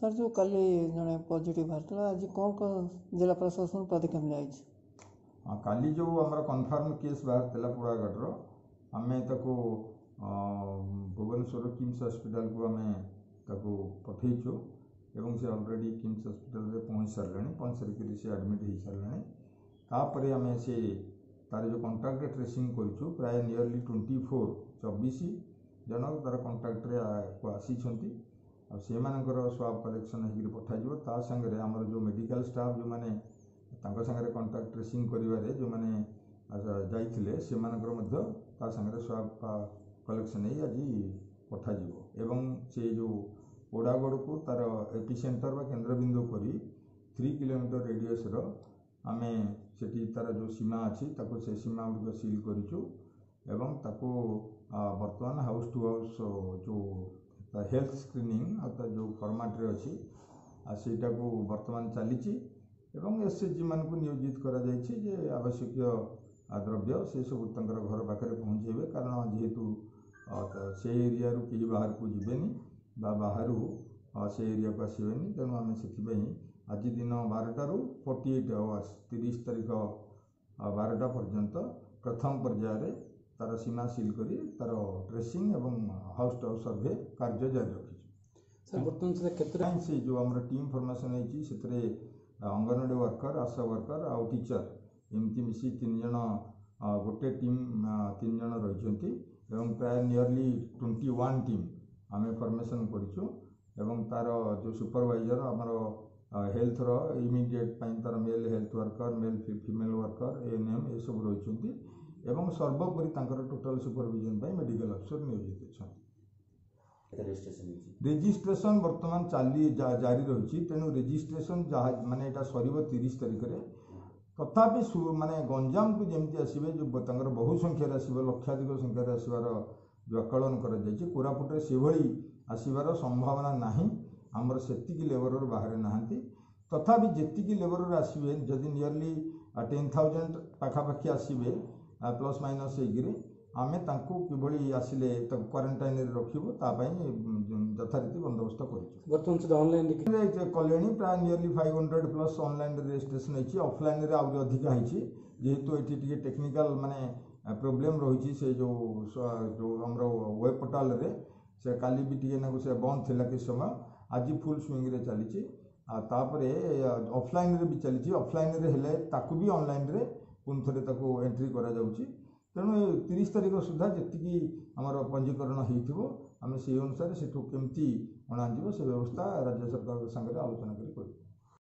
sir ଯେଉଁ କାଲି ଜଣେ ପଜିଟିଭ୍ ବାହାରିଥିଲା ଆଜି କ'ଣ କ'ଣ ଜିଲ୍ଲା ପ୍ରଶାସନ ପଦକ୍ଷେପ ନେଇଛି କାଲି ଯେଉଁ ଆମର କନଫର୍ମ କେସ୍ ବାହାରିଥିଲା ପୋଡ଼ାଗଡ଼ର ଆମେ ତାକୁ ଭୁବନେଶ୍ୱର କିମ୍ସ ହସ୍ପିଟାଲକୁ ଆମେ ତାକୁ ପଠାଇଛୁ ଏବଂ ସେ ଅଲରେଡ଼ି କିମ୍ସ ହସ୍ପିଟାଲରେ ପହଞ୍ଚି ସାରିଲାଣି ପହଞ୍ଚି ସାରିକରି ସେ ଆଡ଼ମିଟ୍ ହୋଇସାରିଲାଣି ତାପରେ ଆମେ ସେ ତାର ଯେଉଁ କଣ୍ଟ୍ରାକ୍ଟ ଟ୍ରେସିଂ କରିଛୁ ପ୍ରାୟ ନିୟରଲି ଟ୍ୱେଣ୍ଟି ଫୋର୍ ଚବିଶ ଜଣ ତାର କଣ୍ଟ୍ରାକ୍ଟରେ ଆସିଛନ୍ତି ᱥᱮমানাকৰ স্বাৱ কালেকচন হিগি পঠাই যো তাৰ सঙৰে আমাৰ যো মেডিকেল স্টাফ যো মানে তাৰ सঙৰে কন্টাক্ট ট্ৰেসিং কৰিবাৰে যো মানে যাইtile সেমানাকৰ মধ্য তাৰ सঙৰে স্বাৱ কালেকচন হেই আজি পঠাই যো এবং সে যো পোডা গড়ক তাৰ এপি চেণ্টাৰ বা কেন্দ্ৰবিন্দু কৰি 3 কিমি ৰেডিয়াসৰ আমি সেটি তাৰ যো সীমা আছে তাকো সে সীমাৰ গছীল কৰিছো এবং তাকো বৰ্তমান হাউছ টু হাউছ যো हेल्थ स्क्रीनिंग अर्थात जो फर्माट्रे अच्छी से बर्तमान चली एस एच जी मान नियोजित कर आवश्यक द्रव्य से सब घर पाखे पहुँचे कारण जीतु से एरिया कहीं बाहर को जबनी बाहर से एरिया को आसवे तेणु आम से आज दिन बारटा रू फोर्टी एट आवर्स तीस तारीख बारटा पर्यटन प्रथम पर्यायर तार सीमा सिल कर तार ड्रेसींग हाउस टू हाउस सर्वे कार्य जारी रखी सर जो आम टीम फर्मेसन से अंगनवाड़ी वर्कर आशा वर्कर आउ टीचर एमती मिसी तीन जन गोटे टीम तीन जन रही प्राय नियरली ट्वेंटी वन टीम आम फर्मेसन कर जो सुपरवाइजर आमर हेल्थ रमिडिएट तार male health worker male female worker N M ये सब रही ଏବଂ ସର୍ବୋପରି ତାଙ୍କର ଟୋଟାଲ ସୁପରଭିଜନ ପାଇଁ ମେଡିକାଲ ଅଫିସର ନିୟୋଜିତ ଅଛନ୍ତି ରେଜିଷ୍ଟ୍ରେସନ ବର୍ତ୍ତମାନ ଚାଲି ଜାରି ରହିଛି ତେଣୁ ରେଜିଷ୍ଟ୍ରେସନ ଯାହା ମାନେ ଏଇଟା ସରିବ ତିରିଶ ତାରିଖରେ ତଥାପି ମାନେ ଗଞ୍ଜାମକୁ ଯେମିତି ଆସିବେ ଯେଉଁ ତାଙ୍କର ବହୁ ସଂଖ୍ୟାରେ ଆସିବ ଲକ୍ଷାଧିକ ସଂଖ୍ୟାରେ ଆସିବାର ଯେଉଁ ଆକଳନ କରାଯାଇଛି କୋରାପୁଟରେ ସେଭଳି ଆସିବାର ସମ୍ଭାବନା ନାହିଁ ଆମର ସେତିକି ଲେବରର ବାହାରେ ନାହାନ୍ତି ତଥାପି ଯେତିକି ଲେବରର ଆସିବେ ଯଦି ନିୟରଲି ଟେନ୍ ଥାଉଜେଣ୍ଡ ପାଖାପାଖି ଆସିବେ प्लस माइनस होमें कि आसिले क्वारेटाइन रखू यथारीति बंदोबस्त कर कले प्राय निली five hundred plus online registration होती अफलाइन आधिक होती है जेहेतु ये टे टेक्निकाल मानने प्रोब्लेम रही से जो जो आम वेब पोर्टाल से कल भी टी से बंद थी कि समय आज फुल स्विंग में चली अफलाइन भी चली अफलाइन भी अनल ପୁଣି ଥରେ ତାକୁ ଏଣ୍ଟ୍ରି କରାଯାଉଛି ତେଣୁ ତିରିଶ ତାରିଖ ସୁଦ୍ଧା ଯେତିକି ଆମର ପଞ୍ଜୀକରଣ ହେଇଥିବ ଆମେ ସେଇ ଅନୁସାରେ ସେଠୁ କେମିତି ଅଣାଯିବ ସେ ବ୍ୟବସ୍ଥା ରାଜ୍ୟ ସରକାରଙ୍କ ସାଙ୍ଗରେ ଆଲୋଚନା କରି କରିବୁ